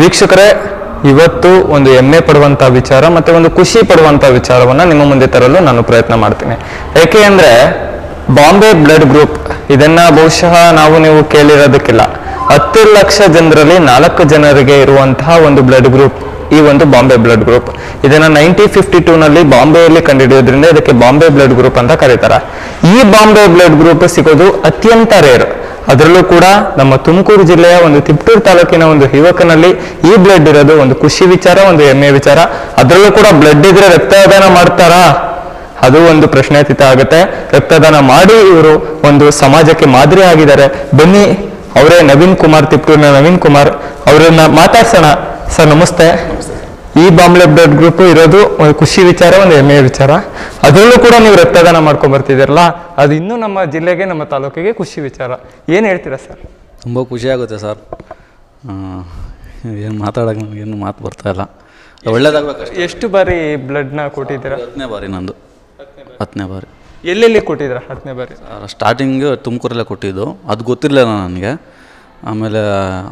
ವೀಕ್ಷಕರೇ, ಇವತ್ತು ಒಂದು ಹೆಮ್ಮೆ ಪಡುವಂತ ವಿಚಾರ ಮತ್ತೆ ಒಂದು ಖುಷಿ ಪಡುವಂತ ವಿಚಾರವನ್ನ ನಿಮ್ಮ ಮುಂದೆ ತರಲು ನಾನು ಪ್ರಯತ್ನ ಮಾಡ್ತೀನಿ. ಏಕೆ ಅಂದ್ರೆ, ಬಾಂಬೆ ಬ್ಲಡ್ ಗ್ರೂಪ್, ಇದನ್ನ ಬಹುಶಃ ನಾವು ನೀವು ಕೇಳಿರೋದಕ್ಕಿಲ್ಲ. ಹತ್ತು ಲಕ್ಷ ಜನರಲ್ಲಿ ನಾಲ್ಕು ಜನರಿಗೆ ಇರುವಂತಹ ಒಂದು ಬ್ಲಡ್ ಗ್ರೂಪ್, ಈ ಒಂದು ಬಾಂಬೆ ಬ್ಲಡ್ ಗ್ರೂಪ್. ಇದನ್ನ ನೈನ್ಟೀನ್ ಫಿಫ್ಟಿ ಟೂ ನಲ್ಲಿ ಬಾಂಬೆಯಲ್ಲಿ ಕಂಡುಹಿಡಿಯೋದ್ರಿಂದ ಇದಕ್ಕೆ ಬಾಂಬೆ ಬ್ಲಡ್ ಗ್ರೂಪ್ ಅಂತ ಕರೀತಾರೆ. ಈ ಬಾಂಬೆ ಬ್ಲಡ್ ಗ್ರೂಪ್ ಸಿಗೋದು ಅತ್ಯಂತ ರೇರ್. ಅದರಲ್ಲೂ ಕೂಡ ನಮ್ಮ ತುಮಕೂರು ಜಿಲ್ಲೆಯ ಒಂದು ತಿಪ್ಟೂರು ತಾಲೂಕಿನ ಒಂದು ಯುವಕನಲ್ಲಿ ಈ ಬ್ಲಡ್ ಇರೋದು ಒಂದು ಖುಷಿ ವಿಚಾರ, ಒಂದು ಹೆಮ್ಮೆಯ ವಿಚಾರ. ಅದರಲ್ಲೂ ಕೂಡ ಬ್ಲಡ್ ಇದ್ರೆ ರಕ್ತದಾನ ಮಾಡ್ತಾರಾ? ಅದು ಒಂದು ಪ್ರಶ್ನಾತೀತ ಆಗುತ್ತೆ. ರಕ್ತದಾನ ಮಾಡಿ ಇವರು ಒಂದು ಸಮಾಜಕ್ಕೆ ಮಾದರಿ ಆಗಿದ್ದಾರೆ. ಬನ್ನಿ, ಅವರೇ ನವೀನ್ ಕುಮಾರ್, ತಿಪ್ಟೂರಿನ ನವೀನ್ ಕುಮಾರ್. ಅವರನ್ನ ಮಾತಾಡ್ಸೋಣ. ಸರ್, ನಮಸ್ತೆ. ಈ ಬಾಂಬ್ಲೆ ಬ್ಲಡ್ ಗ್ರೂಪ್ ಇರೋದು ಒಂದು ಖುಷಿ ವಿಚಾರ ಒಂದು ಹೆಮ್ಮೆಯ ವಿಚಾರ. ಅದರಲ್ಲೂ ಕೂಡ ನೀವು ರಕ್ತದಾನ ಮಾಡ್ಕೊಂಡ್ ಬರ್ತಿದ್ದೀರಲ್ಲ ಅದು ಇನ್ನೂ ನಮ್ಮ ಜಿಲ್ಲೆಗೆ ನಮ್ಮ ತಾಲೂಕಿಗೆ ಖುಷಿ ವಿಚಾರ. ಏನು ಹೇಳ್ತೀರಾ ಸರ್? ತುಂಬ ಖುಷಿಯಾಗುತ್ತೆ ಸರ್. ಏನು ಮಾತಾಡೋಕೆ ನನಗೇನು ಮಾತು ಬರ್ತಾ ಇಲ್ಲ. ಒಳ್ಳೇದಾಗಬೇಕು ಎಷ್ಟು ಬಾರಿ ಬ್ಲಡ್ನ ಕೊಟ್ಟಿದ್ದೀರಾ? ಹತ್ತನೇ ಬಾರಿ ನಂದು. ಹತ್ತನೇ ಬಾರಿ. ಎಲ್ಲೆಲ್ಲಿ ಕೊಟ್ಟಿದ್ದೀರಾ ಹತ್ತನೇ ಬಾರಿ? ಸ್ಟಾರ್ಟಿಂಗ್ ತುಮಕೂರಲ್ಲೇ ಕೊಟ್ಟಿದ್ದು. ಅದು ಗೊತ್ತಿರಲಿಲ್ಲ ನನಗೆ. ಆಮೇಲೆ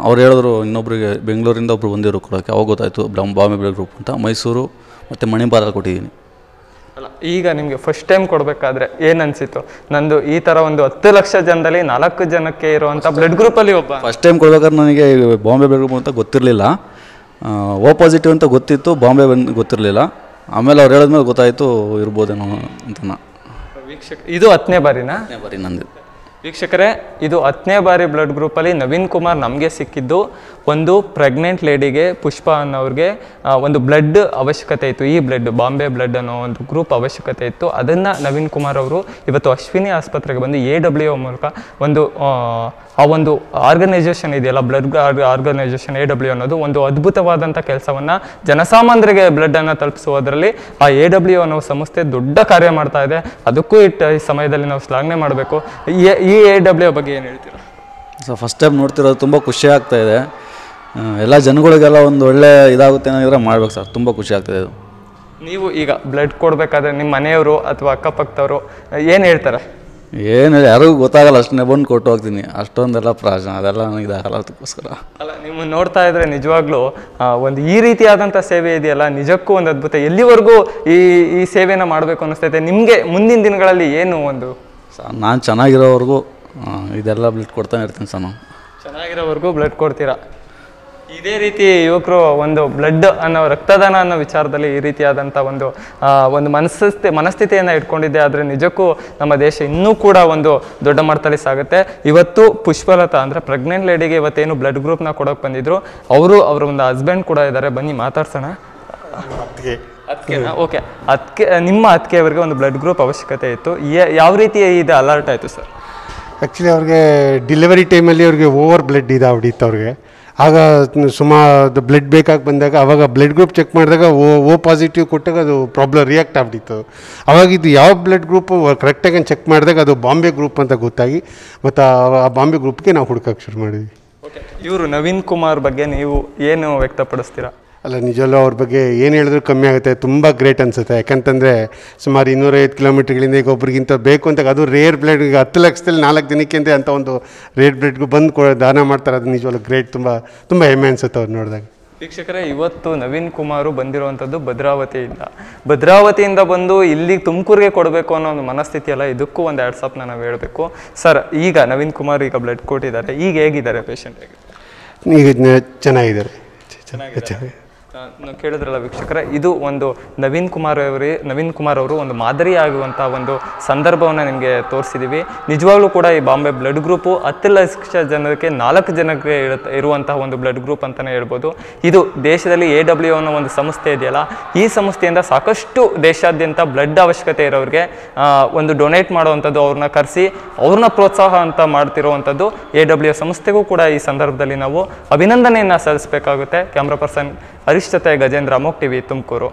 ಅವ್ರು ಹೇಳಿದ್ರು ಇನ್ನೊಬ್ಬರಿಗೆ ಬೆಂಗಳೂರಿಂದ ಒಬ್ರು ಬಂದಿರು ಕೊಡೋಕ್ಕೆ ಅವಾಗ ಗೊತ್ತಾಯಿತು ಬ್ರಹ್ಮ ಬಾಂಬೆ ಬ್ಲಡ್ ಗ್ರೂಪ್ ಅಂತ ಮೈಸೂರು ಮತ್ತು ಮಣಿಪಾಲ ಕೊಟ್ಟಿದ್ದೀನಿ. ಅಲ್ಲ ಈಗ ನಿಮಗೆ ಫಸ್ಟ್ ಟೈಮ್ ಕೊಡಬೇಕಾದ್ರೆ ಏನು ಅನ್ಸಿತ್ತು ನಂದು ಈ ಥರ ಒಂದು ಹತ್ತು ಲಕ್ಷ ಜನದಲ್ಲಿ ನಾಲ್ಕು ಜನಕ್ಕೆ ಇರುವಂಥ ಬ್ಲಡ್ ಗ್ರೂಪಲ್ಲಿ ಒಬ್ಬ. ಫಸ್ಟ್ ಟೈಮ್ ಕೊಡ್ಬೇಕಾದ್ರೆ ನನಗೆ ಬಾಂಬೆ ಬ್ಲಡ್ ಗ್ರೂಪ್ ಅಂತ ಗೊತ್ತಿರಲಿಲ್ಲ. ಓ ಪಾಸಿಟಿವ್ ಅಂತ ಗೊತ್ತಿತ್ತು ಬಾಂಬೆ ಬಂದು ಗೊತ್ತಿರಲಿಲ್ಲ. ಆಮೇಲೆ ಅವ್ರು ಹೇಳಿದ್ಮೇಲೆ ಗೊತ್ತಾಯಿತು ಇರ್ಬೋದೇನೋ ಅಂತ ವೀಕ್ಷಕ ಇದು ಹತ್ತನೇ ಬಾರಿನಾ? ಹತ್ತನೇ ಬಾರಿ ನಂದು. ವೀಕ್ಷಕರೇ ಇದು ಹತ್ತನೇ ಬಾರಿ ಬ್ಲಡ್ ಗ್ರೂಪಲ್ಲಿ ನವೀನ್ ಕುಮಾರ್ ನಮಗೆ ಸಿಕ್ಕಿದ್ದು ಒಂದು ಪ್ರೆಗ್ನೆಂಟ್ ಲೇಡಿಗೆ ಪುಷ್ಪ ಅನ್ನೋರಿಗೆ ಒಂದು ಬ್ಲಡ್ ಅವಶ್ಯಕತೆ ಇತ್ತು. ಈ ಬ್ಲಡ್ ಬಾಂಬೆ ಬ್ಲಡ್ ಅನ್ನೋ ಒಂದು ಗ್ರೂಪ್ ಅವಶ್ಯಕತೆ ಇತ್ತು. ಅದನ್ನು ನವೀನ್ ಕುಮಾರ್ ಅವರು ಇವತ್ತು ಅಶ್ವಿನಿ ಆಸ್ಪತ್ರೆಗೆ ಬಂದು ಎ ಡಬ್ಲ್ಯೂ ಮೂಲಕ ಒಂದು ಆ, ಒಂದು ಆರ್ಗನೈಸೇಷನ್ ಇದೆಯಲ್ಲ ಬ್ಲಡ್ ಆರ್ಗನೈಸೇಷನ್ ಎ ಡಬ್ಲ್ಯೂ ಅನ್ನೋದು ಒಂದು ಅದ್ಭುತವಾದಂಥ ಕೆಲಸವನ್ನು ಜನಸಾಮಾನ್ಯರಿಗೆ ಬ್ಲಡ್ಡನ್ನು ತಲುಪಿಸುವುದರಲ್ಲಿ ಆ ಎ ಡಬ್ಲ್ಯೂ ಅನ್ನೋ ಸಂಸ್ಥೆ ದೊಡ್ಡ ಕಾರ್ಯ ಮಾಡ್ತಾ ಇದೆ. ಅದಕ್ಕೂ ಇಟ್ಟ ಈ ಸಮಯದಲ್ಲಿ ನಾವು ಶ್ಲಾಘನೆ ಮಾಡಬೇಕು. ಈ ಎ ಡಬ್ಲ್ಯೂ ಬಗ್ಗೆ ಏನು ಹೇಳ್ತೀರಾ? ಸೊ ಫಸ್ಟ್ ಟೈಮ್ ನೋಡ್ತಿರೋದು ತುಂಬ ಖುಷಿ ಆಗ್ತಾ ಇದೆ. ಎಲ್ಲ ಜನಗಳಿಗೆಲ್ಲ ಒಂದು ಒಳ್ಳೆ ಇದಾಗುತ್ತೆ ಅನ್ನೋದ್ರೆ ಮಾಡ್ಬೇಕು ಸರ್. ತುಂಬ ಖುಷಿ ಆಗ್ತಿದೆ ಇದು ನೀವು ಈಗ ಬ್ಲಡ್ ಕೊಡಬೇಕಾದ್ರೆ ನಿಮ್ಮ ಮನೆಯವರು ಅಥವಾ ಅಕ್ಕಪಕ್ಕದವರು ಏನು ಹೇಳ್ತಾರೆ? ಏನು ಯಾರಿಗೂ ಗೊತ್ತಾಗಲ್ಲ ಅಷ್ಟನ್ನೇ ಬಂದು ಕೊಟ್ಟು ಹೋಗ್ತೀನಿ. ಅಷ್ಟೊಂದೆಲ್ಲ ಪ್ರಾಜನ ಅದೆಲ್ಲ ನನಗೆ ಇದಾಗಲ್ಲ ಅದಕ್ಕೋಸ್ಕರ. ಅಲ್ಲ ನಿಮ್ಮ ನೋಡ್ತಾ ಇದ್ರೆ ನಿಜವಾಗ್ಲೂ ಒಂದು ಈ ರೀತಿಯಾದಂಥ ಸೇವೆ ಇದೆಯಲ್ಲ ನಿಜಕ್ಕೂ ಒಂದು ಅದ್ಭುತ. ಎಲ್ಲಿವರೆಗೂ ಈ ಈ ಸೇವೆನ ಮಾಡಬೇಕು ಅನ್ನಿಸ್ತೈತೆ ನಿಮಗೆ ಮುಂದಿನ ದಿನಗಳಲ್ಲಿ ಏನು ಒಂದು ಸರ್ ನಾನು ಚೆನ್ನಾಗಿರೋವರೆಗೂ ಇದೆಲ್ಲ ಬ್ಲಡ್ ಕೊಡ್ತಾನೆ ಇರ್ತೀನಿ ಸರ್ ನಾನು ಚೆನ್ನಾಗಿರೋವರೆಗೂ ಬ್ಲಡ್ ಕೊಡ್ತೀರಾ? ಇದೇ ರೀತಿ ಯುವಕರು ಒಂದು ಬ್ಲಡ್ ಅನ್ನೋ ರಕ್ತದಾನ ಅನ್ನೋ ವಿಚಾರದಲ್ಲಿ ಈ ರೀತಿಯಾದಂಥ ಒಂದು ಒಂದು ಮನಸ್ಥಿತಿ ಮನಸ್ಥಿತಿಯನ್ನು ಇಟ್ಕೊಂಡಿದ್ದೆ ಆದರೆ ನಿಜಕ್ಕೂ ನಮ್ಮ ದೇಶ ಇನ್ನೂ ಕೂಡ ಒಂದು ದೊಡ್ಡ ಮಟ್ಟದಲ್ಲಿ ಸಾಗುತ್ತೆ. ಇವತ್ತು ಪುಷ್ಪಲತಾ ಅಂದರೆ ಪ್ರೆಗ್ನೆಂಟ್ ಲೇಡಿಗೆ ಇವತ್ತೇನು ಬ್ಲಡ್ ಗ್ರೂಪ್ನ ಕೊಡೋಕೆ ಬಂದಿದ್ರು. ಅವರು ಅವರ ಒಂದು ಹಸ್ಬೆಂಡ್ ಕೂಡ ಇದ್ದಾರೆ. ಬನ್ನಿ ಮಾತಾಡ್ಸೋಣ. ಅದಕ್ಕೆನಾ ಓಕೆ. ಅದಕ್ಕೆ ನಿಮ್ಮ ಅತ್ತಿಗೆಯವರಿಗೆ ಒಂದು ಬ್ಲಡ್ ಗ್ರೂಪ್ ಅವಶ್ಯಕತೆ ಇತ್ತು. ಯಾವ ರೀತಿ ಇದು ಅಲರ್ಟ್ ಆಯಿತು ಸರ್? ಆ್ಯಕ್ಚುಲಿ ಅವ್ರಿಗೆ ಡೆಲಿವರಿ ಟೈಮಲ್ಲಿ ಅವ್ರಿಗೆ ಓವರ್ ಬ್ಲಡ್ ಇದಾಗ್ಬಿಟ್ಟಿತ್ತು ಅವ್ರಿಗೆ. ಆಗ ಸುಮಾರು ಬ್ಲಡ್ ಬೇಕಾಗಿ ಬಂದಾಗ ಅವಾಗ ಬ್ಲಡ್ ಗ್ರೂಪ್ ಚೆಕ್ ಮಾಡಿದಾಗ ಓ ಓ ಪಾಸಿಟಿವ್ ಕೊಟ್ಟಾಗ ಅದು ಪ್ರಾಬ್ಲಮ್ ರಿಯಾಕ್ಟ್ ಆಗ್ಬಿಟ್ಟಿತ್ತು. ಅವಾಗ ಇದು ಯಾವ ಬ್ಲಡ್ ಗ್ರೂಪ್ ಕರೆಕ್ಟಾಗಿ ಚೆಕ್ ಮಾಡಿದಾಗ ಅದು ಬಾಂಬೆ ಗ್ರೂಪ್ ಅಂತ ಗೊತ್ತಾಗಿ ಮತ್ತು ಆ ಬಾಂಬೆ ಗ್ರೂಪ್ಗೆ ನಾವು ಹುಡುಕಕ್ಕೆ ಶುರು ಮಾಡಿದ್ವಿ. ಓಕೆ. ಇವರು ನವೀನ್ ಕುಮಾರ್ ಬಗ್ಗೆ ನೀವು ಏನು ವ್ಯಕ್ತಪಡಿಸ್ತೀರಾ? ಅಲ್ಲ ನಿಜವಲ್ಲೂ ಅವ್ರ ಬಗ್ಗೆ ಏನು ಹೇಳಿದ್ರು ಕಮ್ಮಿ ಆಗುತ್ತೆ. ತುಂಬ ಗ್ರೇಟ್ ಅನಿಸುತ್ತೆ. ಯಾಕಂತಂದರೆ ಸುಮಾರು ಇನ್ನೂರೈವತ್ತು ಕಿಲೋಮೀಟ್ರ್ಗಳಿಂದ ಈಗ ಒಬ್ರಿಗಿಂತ ಬೇಕು ಅಂತ ಅದು ರೇರ್ ಬ್ಲಡ್ ಈಗ ಹತ್ತು ಲಕ್ಷದಲ್ಲಿ ನಾಲ್ಕು ದಿನಕ್ಕೆ ಅಂತ ಒಂದು ರೇರ್ ಬ್ಲಡ್ಗೂ ಬಂದು ಕೊ ದಾನ ಮಾಡ್ತಾರೆ ಅದು ನಿಜವಲ್ಲೂ ಗ್ರೇಟ್ ತುಂಬ ತುಂಬ ಹೆಮ್ಮೆ ಅನಿಸುತ್ತೆ ಅವ್ರು ನೋಡಿದಾಗ. ವೀಕ್ಷಕರೇ ಇವತ್ತು ನವೀನ್ ಕುಮಾರು ಬಂದಿರುವಂಥದ್ದು ಭದ್ರಾವತಿಯಿಂದ. ಭದ್ರಾವತಿಯಿಂದ ಬಂದು ಇಲ್ಲಿ ತುಮಕೂರಿಗೆ ಕೊಡಬೇಕು ಅನ್ನೋ ಒಂದು ಮನಸ್ಥಿತಿ ಅಲ್ಲ ಇದಕ್ಕೂ ಒಂದು ಎರಡು ಸಪ್ನ ನಾವು ಹೇಳಬೇಕು. ಸರ್ ಈಗ ನವೀನ್ ಕುಮಾರ್ ಈಗ ಬ್ಲಡ್ ಕೊಟ್ಟಿದ್ದಾರೆ. ಈಗ ಹೇಗಿದ್ದಾರೆ ಪೇಷಂಟ್ ಈಗ ಚೆನ್ನಾಗಿದ್ದಾರೆ. ಚೆನ್ನಾಗಿ ನಾವು ಕೇಳಿದ್ರಲ್ಲ ವೀಕ್ಷಕರ, ಇದು ಒಂದು ನವೀನ್ ಕುಮಾರ್ ಅವರೇ, ನವೀನ್ ಕುಮಾರ್ ಅವರು ಒಂದು ಮಾದರಿ ಆಗುವಂಥ ಒಂದು ಸಂದರ್ಭವನ್ನು ನಿಮಗೆ ತೋರಿಸಿದ್ದೀವಿ ನಿಜವಾಗ್ಲೂ ಕೂಡ ಈ ಬಾಂಬೆ ಬ್ಲಡ್ ಗ್ರೂಪು ಹತ್ತು ಲಕ್ಷ ಜನಕ್ಕೆ, ನಾಲ್ಕು ಜನಕ್ಕೆ ಇರುವಂತಹ ಒಂದು ಬ್ಲಡ್ ಗ್ರೂಪ್ ಅಂತಲೇ ಹೇಳ್ಬೋದು. ಇದು ದೇಶದಲ್ಲಿ ಎ ಡಬ್ಲ್ಯೂ ಅನ್ನೋ ಒಂದು ಸಂಸ್ಥೆ ಇದೆಯಲ್ಲ, ಈ ಸಂಸ್ಥೆಯಿಂದ ಸಾಕಷ್ಟು ದೇಶಾದ್ಯಂತ ಬ್ಲಡ್ ಅವಶ್ಯಕತೆ ಇರೋರಿಗೆ ಒಂದು ಡೊನೇಟ್ ಮಾಡುವಂಥದ್ದು ಅವ್ರನ್ನ ಕರೆಸಿ, ಅವ್ರನ್ನ ಪ್ರೋತ್ಸಾಹ ಅಂತ ಮಾಡ್ತಿರುವಂಥದ್ದು ಎ ಡಬ್ಲ್ಯೂ ಸಂಸ್ಥೆಗೂ ಕೂಡ ಈ ಸಂದರ್ಭದಲ್ಲಿ ನಾವು ಅಭಿನಂದನೆಯನ್ನು ಸಲ್ಲಿಸಬೇಕಾಗುತ್ತೆ. ಕ್ಯಾಮ್ರಾ ಪರ್ಸನ್ ಹರೀಶ್ ಜೊತೆ ಗಜೇಂದ್ರ ಅಮೋಕ್ ಟಿವಿ ತುಮಕೂರು